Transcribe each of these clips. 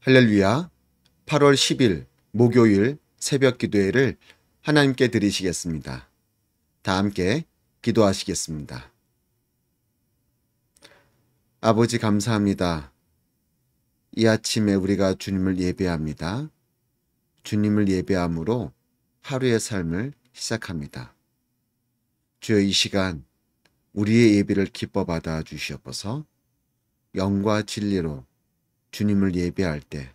할렐루야. 8월 10일 목요일 새벽 기도회를 하나님께 드리시겠습니다. 다 함께 기도하시겠습니다. 아버지 감사합니다. 이 아침에 우리가 주님을 예배합니다. 주님을 예배함으로 하루의 삶을 시작합니다. 주여 이 시간 우리의 예배를 기뻐 받아 주시옵소서 영과 진리로 주님을 예배할 때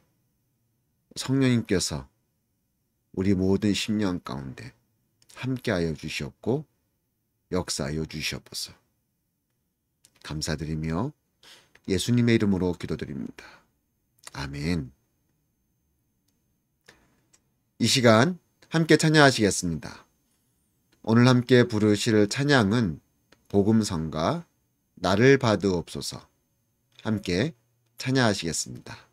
성령님께서 우리 모든 심령 가운데 함께하여 주시옵고 역사하여 주시옵소서. 감사드리며 예수님의 이름으로 기도드립니다. 아멘. 이 시간 함께 찬양하시겠습니다. 오늘 함께 부르실 찬양은 복음성가 나를 받으옵소서 함께 찬양하시겠습니다.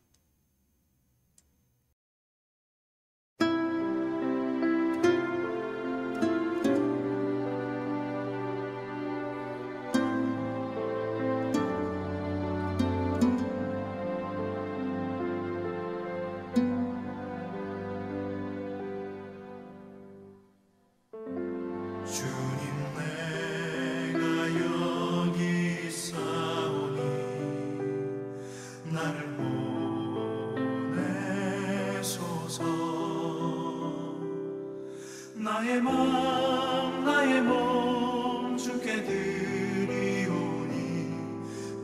나의 마음 나의 몸 주께 드리오니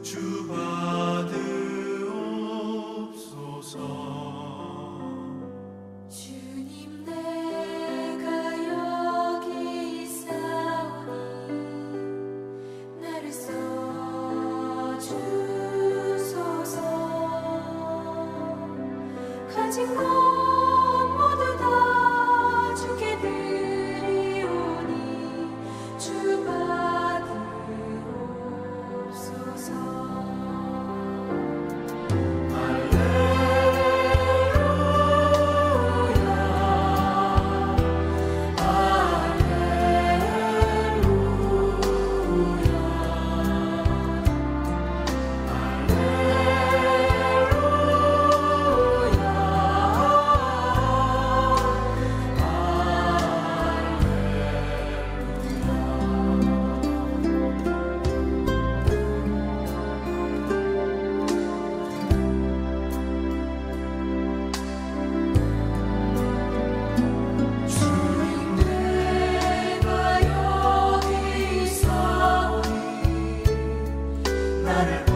주 받으옵소서. 주님 내가 여기 있사오니 나를 써주소서 나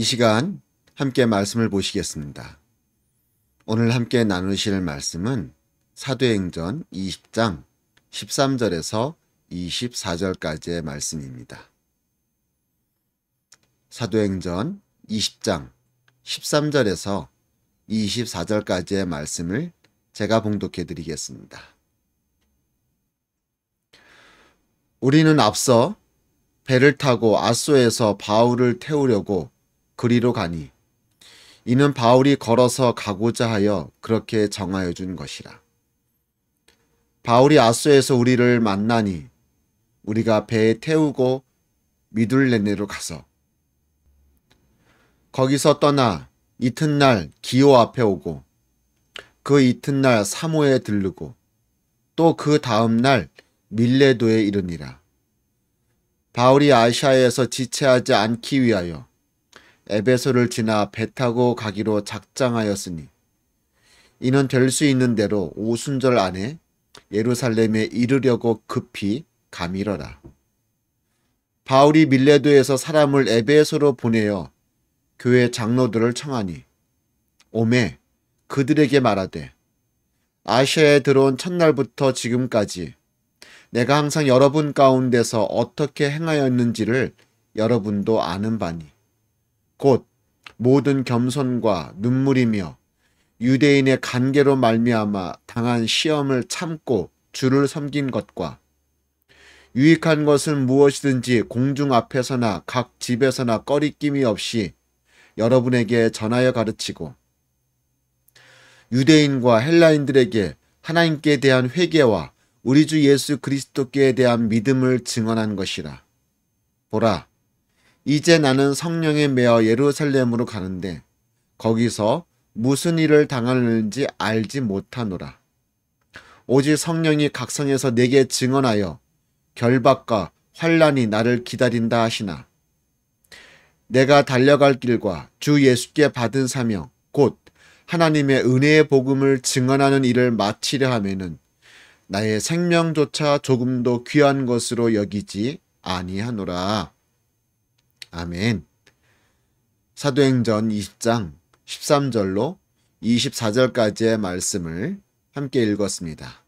이 시간 함께 말씀을 보시겠습니다. 오늘 함께 나누실 말씀은 사도행전 20장 13절에서 24절까지의 말씀입니다. 사도행전 20장 13절에서 24절까지의 말씀을 제가 봉독해 드리겠습니다. 우리는 앞서 배를 타고 아소에서 바울을 태우려고 그리로 가니 이는 바울이 걸어서 가고자 하여 그렇게 정하여 준 것이라. 바울이 아소에서 우리를 만나니 우리가 배에 태우고 미둘레네로 가서 거기서 떠나 이튿날 기호 앞에 오고 그 이튿날 사모에 들르고 또 그 다음날 밀레도에 이르니라. 바울이 아시아에서 지체하지 않기 위하여 에베소를 지나 배 타고 가기로 작정하였으니 이는 될 수 있는 대로 오순절 안에 예루살렘에 이르려고 급히 가밀어라. 바울이 밀레도에서 사람을 에베소로 보내어 교회 장로들을 청하니 오매 그들에게 말하되 아시아에 들어온 첫날부터 지금까지 내가 항상 여러분 가운데서 어떻게 행하였는지를 여러분도 아는 바니 곧 모든 겸손과 눈물이며 유대인의 관계로 말미암아 당한 시험을 참고 주를 섬긴 것과 유익한 것은 무엇이든지 공중 앞에서나 각 집에서나 꺼리낌이 없이 여러분에게 전하여 가르치고 유대인과 헬라인들에게 하나님께 대한 회개와 우리 주 예수 그리스도께 대한 믿음을 증언한 것이라. 보라, 이제 나는 성령에 매어 예루살렘으로 가는데 거기서 무슨 일을 당하는지 알지 못하노라. 오직 성령이 각성해서 내게 증언하여 결박과 환란이 나를 기다린다 하시나. 내가 달려갈 길과 주 예수께 받은 사명, 곧 하나님의 은혜의 복음을 증언하는 일을 마치려 하면은 나의 생명조차 조금도 귀한 것으로 여기지 아니하노라. 아멘. 사도행전 20장 13절로 24절까지의 말씀을 함께 읽었습니다.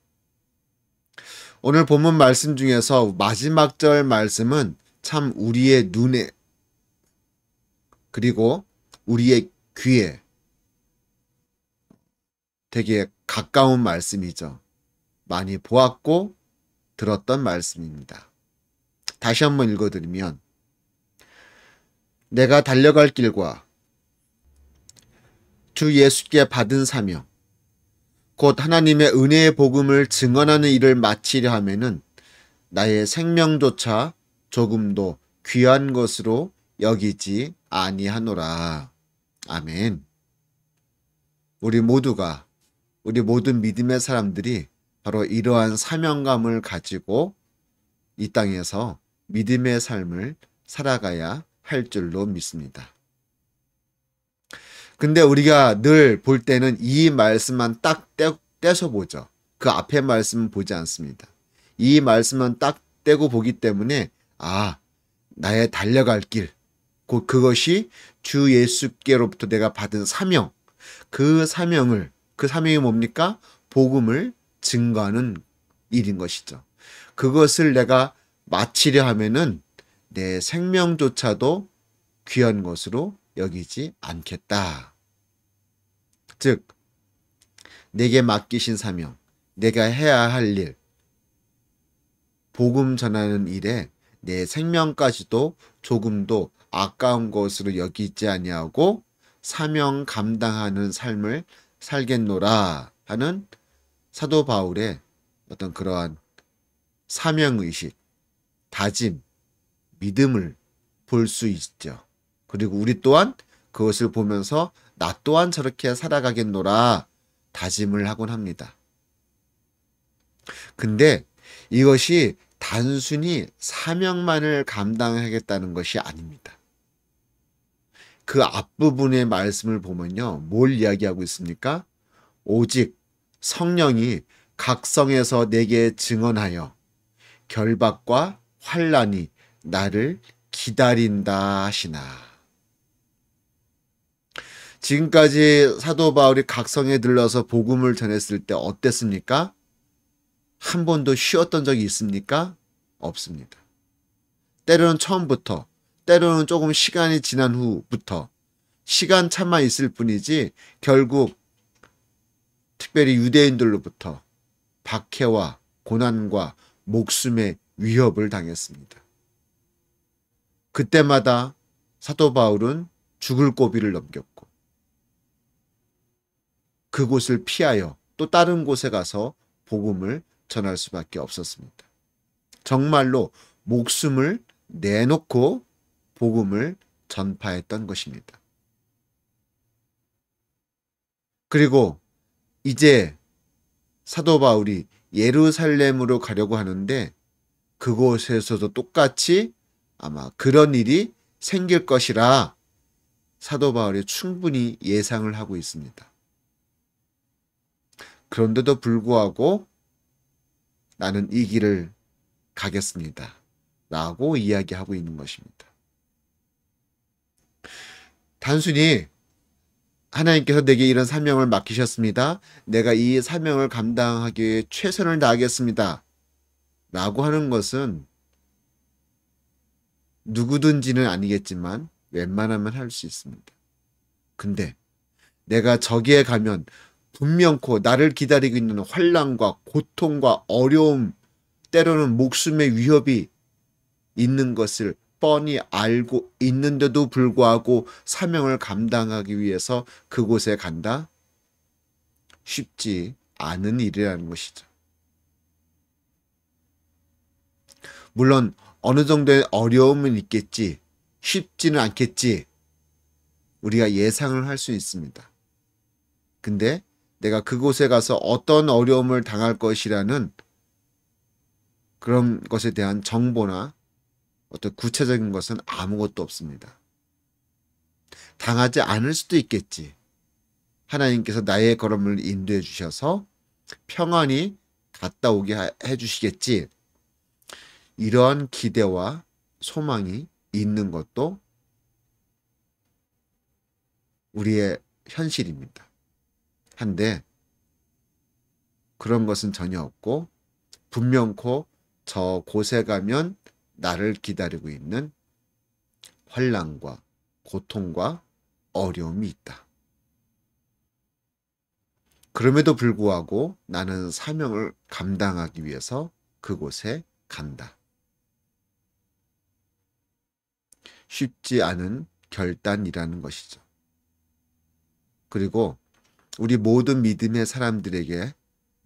오늘 본문 말씀 중에서 마지막 절 말씀은 참 우리의 눈에 그리고 우리의 귀에 되게 가까운 말씀이죠. 많이 보았고 들었던 말씀입니다. 다시 한번 읽어드리면 내가 달려갈 길과 주 예수께 받은 사명, 곧 하나님의 은혜의 복음을 증언하는 일을 마치려 하면은 나의 생명조차 조금도 귀한 것으로 여기지 아니하노라. 아멘. 우리 모두가 우리 모든 믿음의 사람들이 바로 이러한 사명감을 가지고 이 땅에서 믿음의 삶을 살아가야 할 줄로 믿습니다. 근데 우리가 늘 볼 때는 이 말씀만 딱 떼, 떼서 보죠. 그 앞에 말씀은 보지 않습니다. 이 말씀만 딱 떼고 보기 때문에 아 나의 달려갈 길, 곧 그것이 주 예수께로부터 내가 받은 사명, 그 사명을 그 사명이 뭡니까? 복음을 증거하는 일인 것이죠. 그것을 내가 마치려 하면은 내 생명조차도 귀한 것으로 여기지 않겠다. 즉, 내게 맡기신 사명, 내가 해야 할 일, 복음 전하는 일에 내 생명까지도 조금도 아까운 것으로 여기지 아니하고 사명 감당하는 삶을 살겠노라 하는 사도 바울의 어떤 그러한 사명의식, 다짐, 믿음을 볼 수 있죠. 그리고 우리 또한 그것을 보면서 나 또한 저렇게 살아가겠노라 다짐을 하곤 합니다. 근데 이것이 단순히 사명만을 감당하겠다는 것이 아닙니다. 그 앞부분의 말씀을 보면요. 뭘 이야기하고 있습니까? 오직 성령이 각성에서 내게 증언하여 결박과 환란이 나를 기다린다 하시나. 지금까지 사도 바울이 각성에 들러서 복음을 전했을 때 어땠습니까? 한 번도 쉬었던 적이 있습니까? 없습니다. 때로는 처음부터, 때로는 조금 시간이 지난 후부터 시간 차만 있을 뿐이지 결국 특별히 유대인들로부터 박해와 고난과 목숨의 위협을 당했습니다. 그때마다 사도 바울은 죽을 고비를 넘겼고 그곳을 피하여 또 다른 곳에 가서 복음을 전할 수밖에 없었습니다. 정말로 목숨을 내놓고 복음을 전파했던 것입니다. 그리고 이제 사도 바울이 예루살렘으로 가려고 하는데 그곳에서도 똑같이 아마 그런 일이 생길 것이라 사도 바울이 충분히 예상을 하고 있습니다. 그런데도 불구하고 나는 이 길을 가겠습니다. 라고 이야기하고 있는 것입니다. 단순히 하나님께서 내게 이런 사명을 맡기셨습니다. 내가 이 사명을 감당하기 위해 최선을 다하겠습니다. 라고 하는 것은 누구든지는 아니겠지만 웬만하면 할 수 있습니다. 근데 내가 저기에 가면 분명코 나를 기다리고 있는 환란과 고통과 어려움, 때로는 목숨의 위협이 있는 것을 뻔히 알고 있는데도 불구하고 사명을 감당하기 위해서 그곳에 간다? 쉽지 않은 일이라는 것이죠. 물론 어느 정도의 어려움은 있겠지, 쉽지는 않겠지, 우리가 예상을 할 수 있습니다. 근데 내가 그곳에 가서 어떤 어려움을 당할 것이라는 그런 것에 대한 정보나 어떤 구체적인 것은 아무것도 없습니다. 당하지 않을 수도 있겠지. 하나님께서 나의 걸음을 인도해 주셔서 평안히 갔다 오게 해 주시겠지. 이러한 기대와 소망이 있는 것도 우리의 현실입니다. 한데 그런 것은 전혀 없고 분명코 저 곳에 가면 나를 기다리고 있는 환란과 고통과 어려움이 있다. 그럼에도 불구하고 나는 사명을 감당하기 위해서 그곳에 간다. 쉽지 않은 결단이라는 것이죠. 그리고 우리 모든 믿음의 사람들에게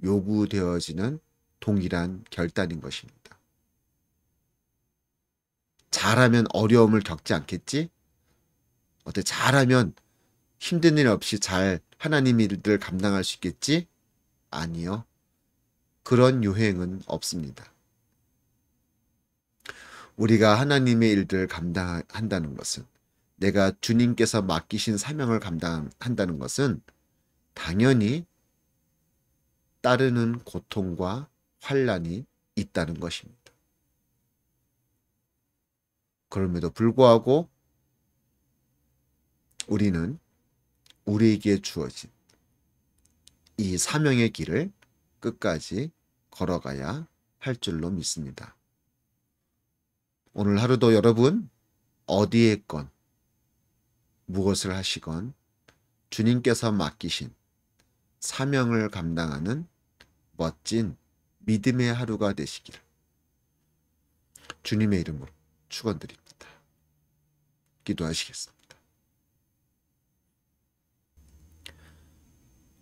요구되어지는 동일한 결단인 것입니다. 잘하면 어려움을 겪지 않겠지? 어때 잘하면 힘든 일 없이 잘 하나님 일들을 감당할 수 있겠지? 아니요. 그런 요행은 없습니다. 우리가 하나님의 일들을 감당한다는 것은 내가 주님께서 맡기신 사명을 감당한다는 것은 당연히 따르는 고통과 환란이 있다는 것입니다. 그럼에도 불구하고 우리는 우리에게 주어진 이 사명의 길을 끝까지 걸어가야 할 줄로 믿습니다. 오늘 하루도 여러분 어디에 있건 무엇을 하시건 주님께서 맡기신 사명을 감당하는 멋진 믿음의 하루가 되시기를 주님의 이름으로 축원드립니다. 기도하시겠습니다.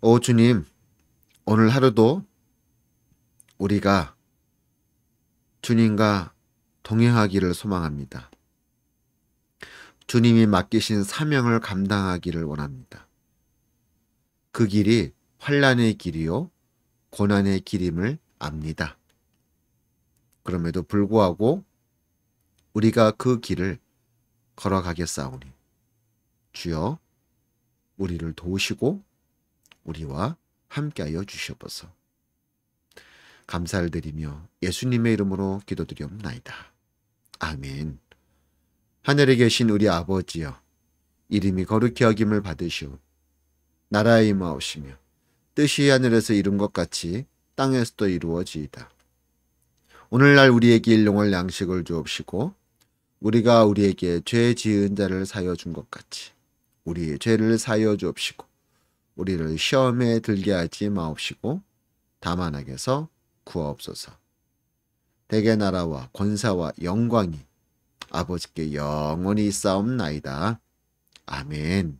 오 주님, 오늘 하루도 우리가 주님과 동행하기를 소망합니다. 주님이 맡기신 사명을 감당하기를 원합니다. 그 길이 환란의 길이요 고난의 길임을 압니다. 그럼에도 불구하고 우리가 그 길을 걸어가겠사오니 주여 우리를 도우시고 우리와 함께하여 주시옵소서. 감사를 드리며 예수님의 이름으로 기도드리옵나이다. 아멘. 하늘에 계신 우리 아버지여 이름이 거룩히 여김을 받으시오. 나라의 임하옵시며 뜻이 하늘에서 이룬 것 같이 땅에서도 이루어지이다. 오늘날 우리에게 일용할 양식을 주옵시고 우리가 우리에게 죄 지은 자를 사여 준 것 같이 우리의 죄를 사여 주옵시고 우리를 시험에 들게 하지 마옵시고 다만 악에서 구하옵소서. 대개 나라와 권사와 영광이 아버지께 영원히 싸움나이다. 아멘.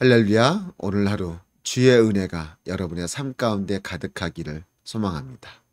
할렐루야. 오늘 하루 주의 은혜가 여러분의 삶 가운데 가득하기를 소망합니다.